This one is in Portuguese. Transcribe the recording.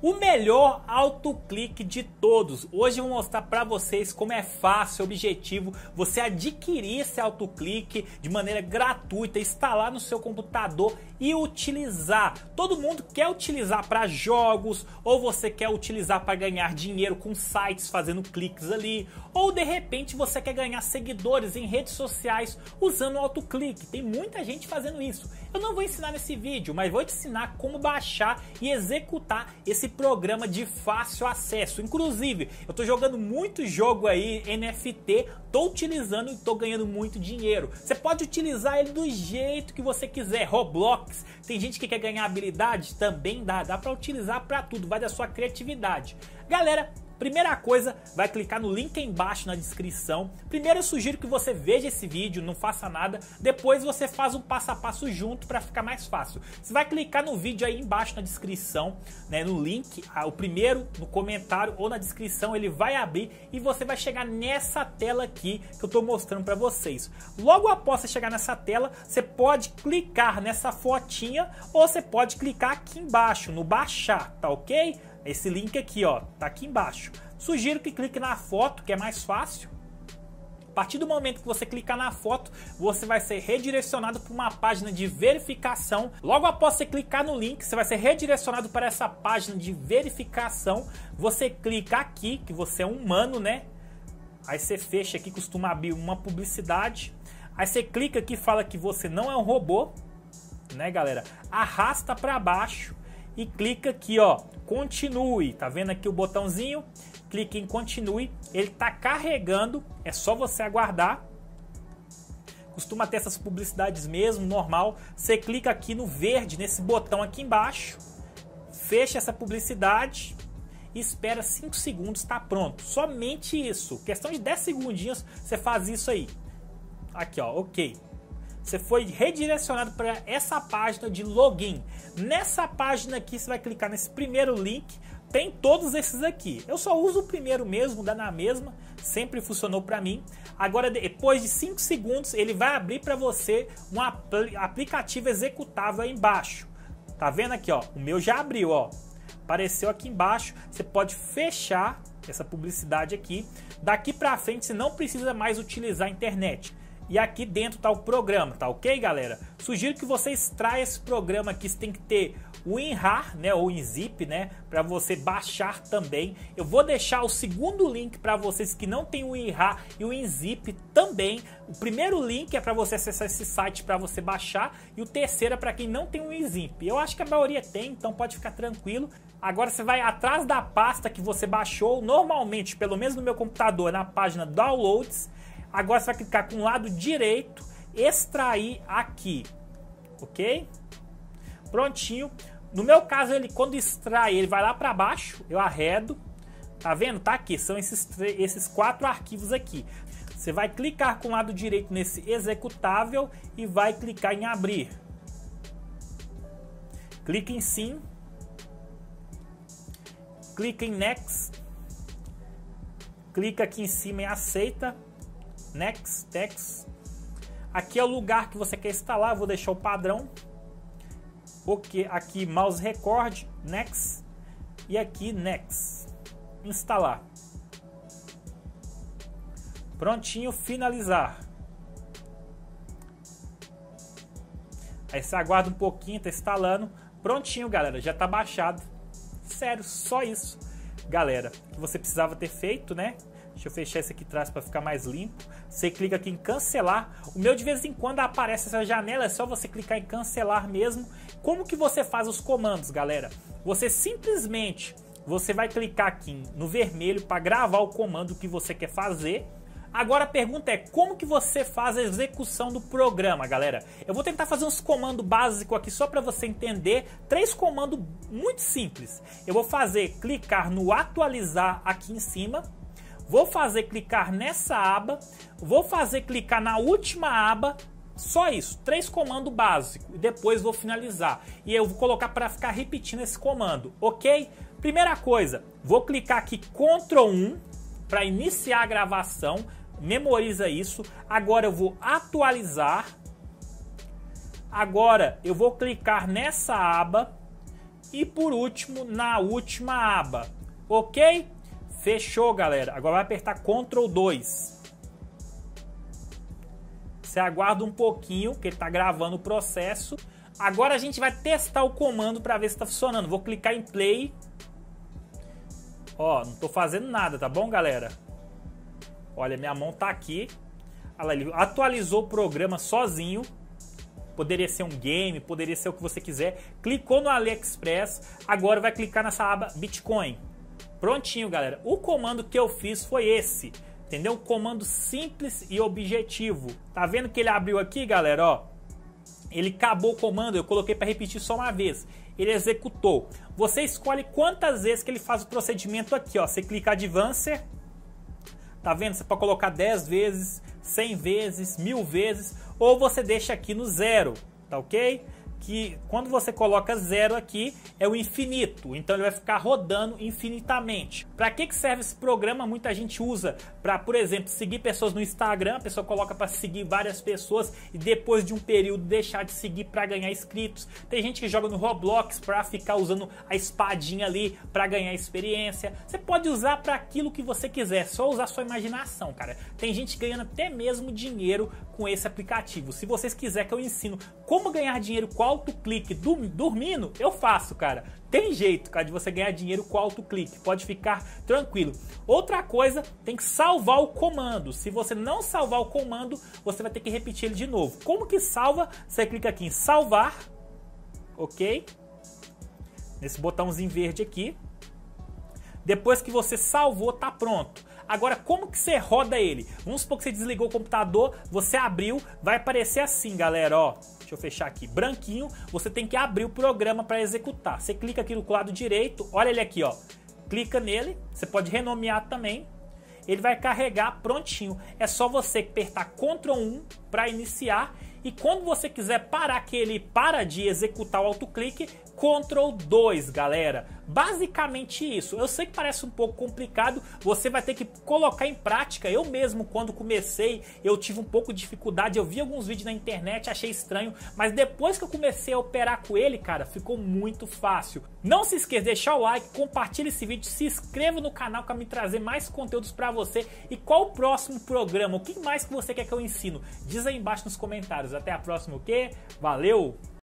o melhor autoclique de todos. Hoje eu vou mostrar para vocês como é fácil, objetivo você adquirir esse autoclique de maneira gratuita, instalar no seu computador e utilizar. Todo mundo quer utilizar para jogos, ou você quer utilizar para ganhar dinheiro com sites fazendo cliques ali, ou de repente você quer ganhar seguidores em redes sociais usando o autoclique. Tem muita gente fazendo isso. Eu não vou ensinar nesse vídeo, mas vou te ensinar como baixar e executar esse esse programa de fácil acesso. Inclusive, eu estou jogando muito jogo aí NFT, estou utilizando e estou ganhando muito dinheiro. Você pode utilizar ele do jeito que você quiser. Roblox, tem gente que quer ganhar habilidade, também dá, dá para utilizar para tudo, vai da sua criatividade. Galera, Primeira coisa, vai clicar no link embaixo na descrição. Primeiro eu sugiro que você veja esse vídeo, não faça nada. Depois você faz um passo a passo junto para ficar mais fácil. Você vai clicar no vídeo aí embaixo na descrição, né, no link, ah, o primeiro no comentário ou na descrição, ele vai abrir e você vai chegar nessa tela aqui que eu estou mostrando para vocês. Logo após você chegar nessa tela, você pode clicar nessa fotinha ou você pode clicar aqui embaixo no baixar, tá ok? Esse link aqui, ó, tá aqui embaixo. Sugiro que clique na foto, que é mais fácil. A partir do momento que você clicar na foto, você vai ser redirecionado para uma página de verificação. Logo após você clicar no link, você vai ser redirecionado para essa página de verificação. Você clica aqui, que você é humano, né? Aí você fecha aqui, costuma abrir uma publicidade. Aí você clica aqui, fala que você não é um robô, né, galera? Arrasta para baixo e clica aqui, ó, continue. Tá vendo aqui o botãozinho? Clique em continue. Ele está carregando, é só você aguardar. Costuma ter essas publicidades mesmo, normal. Você clica aqui no verde, nesse botão aqui embaixo. Fecha essa publicidade espera 5 segundos, está pronto. Somente isso. Questão de 10 segundinhos, você faz isso aí. Aqui, ó, ok você foi redirecionado para essa página de login. Nessa página aqui, você vai clicar nesse primeiro link, tem todos esses aqui. Eu só uso o primeiro mesmo, dá na mesma, sempre funcionou para mim. Agora, depois de 5 segundos, ele vai abrir para você um apl aplicativo executável aí embaixo. Tá vendo aqui, ó? O meu já abriu, ó. Apareceu aqui embaixo. Você pode fechar essa publicidade aqui. Daqui para frente, você não precisa mais utilizar a internet e aqui dentro está o programa, tá ok, galera? Sugiro que você extraia esse programa aqui, você tem que ter o WinRAR, né, ou WinZip, né, para você baixar também. Eu vou deixar o segundo link para vocês que não tem o WinRAR e o WinZip também. O primeiro link é para você acessar esse site para você baixar e o terceiro é para quem não tem o WinZip. Eu acho que a maioria tem, então pode ficar tranquilo. Agora você vai atrás da pasta que você baixou, normalmente, pelo menos no meu computador, na página Downloads, Agora você vai clicar com o lado direito, extrair aqui, ok? Prontinho. No meu caso, ele quando extrai, ele vai lá para baixo, eu arredo. Tá vendo? Tá aqui, são esses, esses quatro arquivos aqui. Você vai clicar com o lado direito nesse executável e vai clicar em abrir. Clique em sim. Clica em next. Clica aqui em cima em aceita Next, Text. Aqui é o lugar que você quer instalar, vou deixar o padrão. Ok, aqui mouse record, Next. E aqui Next. Instalar. Prontinho, finalizar. Aí você aguarda um pouquinho, tá instalando. Prontinho, galera, já tá baixado. Sério, só isso, galera, que você precisava ter feito, né? Deixa eu fechar esse aqui atrás para ficar mais limpo. Você clica aqui em cancelar. O meu de vez em quando aparece essa janela, é só você clicar em cancelar mesmo. Como que você faz os comandos, galera? Você simplesmente você vai clicar aqui no vermelho para gravar o comando que você quer fazer. Agora a pergunta é como que você faz a execução do programa, galera? Eu vou tentar fazer uns comandos básicos aqui só para você entender. Três comandos muito simples. Eu vou fazer clicar no atualizar aqui em cima vou fazer clicar nessa aba, vou fazer clicar na última aba, só isso, três comandos básicos e depois vou finalizar. E eu vou colocar para ficar repetindo esse comando, ok? Primeira coisa, vou clicar aqui Ctrl 1 para iniciar a gravação, memoriza isso. Agora eu vou atualizar. Agora eu vou clicar nessa aba e por último na última aba. Ok? Fechou, galera. Agora vai apertar Ctrl 2. Você aguarda um pouquinho, que ele está gravando o processo. Agora a gente vai testar o comando para ver se está funcionando. Vou clicar em Play. Ó, não estou fazendo nada, tá bom, galera? Olha, minha mão tá aqui. Olha, ele atualizou o programa sozinho. Poderia ser um game, poderia ser o que você quiser. Clicou no AliExpress, agora vai clicar nessa aba Bitcoin. Prontinho, galera. O comando que eu fiz foi esse. Entendeu? Um comando simples e objetivo. Tá vendo que ele abriu aqui, galera? Ó, ele acabou o comando, eu coloquei para repetir só uma vez. Ele executou. Você escolhe quantas vezes que ele faz o procedimento aqui, ó. Você clica Advance, tá vendo? Você pode colocar 10 vezes, 100 vezes, mil vezes, ou você deixa aqui no zero, tá ok? Que quando você coloca zero aqui é o infinito, então ele vai ficar rodando infinitamente. Para que, que serve esse programa? Muita gente usa para, por exemplo, seguir pessoas no Instagram, a pessoa coloca para seguir várias pessoas e depois de um período deixar de seguir para ganhar inscritos. Tem gente que joga no Roblox para ficar usando a espadinha ali para ganhar experiência. Você pode usar para aquilo que você quiser, só usar sua imaginação, cara. Tem gente ganhando até mesmo dinheiro com esse aplicativo. Se vocês quiserem que eu ensino como ganhar dinheiro com autoclique dormindo, eu faço, cara. Tem jeito, cara, de você ganhar dinheiro com autoclique. Pode ficar tranquilo. Outra coisa, tem que salvar o comando. Se você não salvar o comando, você vai ter que repetir ele de novo. Como que salva? Você clica aqui em salvar, ok? Nesse botãozinho verde aqui. Depois que você salvou, tá pronto. Agora, como que você roda ele? Vamos supor que você desligou o computador, você abriu, vai aparecer assim, galera, ó. Deixa eu fechar aqui, branquinho. Você tem que abrir o programa para executar. Você clica aqui no lado direito, olha ele aqui, ó. Clica nele, você pode renomear também. Ele vai carregar prontinho. É só você apertar Ctrl 1 para iniciar e quando você quiser parar que ele para de executar o autoclique, Ctrl 2, galera. Basicamente isso. Eu sei que parece um pouco complicado, você vai ter que colocar em prática. Eu mesmo, quando comecei, eu tive um pouco de dificuldade. Eu vi alguns vídeos na internet, achei estranho, mas depois que eu comecei a operar com ele, cara, ficou muito fácil. Não se esqueça de deixar o like, compartilhe esse vídeo, se inscreva no canal para me trazer mais conteúdos para você. E qual o próximo programa? O que mais que você quer que eu ensino? Diz aí embaixo nos comentários. Até a próxima, o quê? Valeu!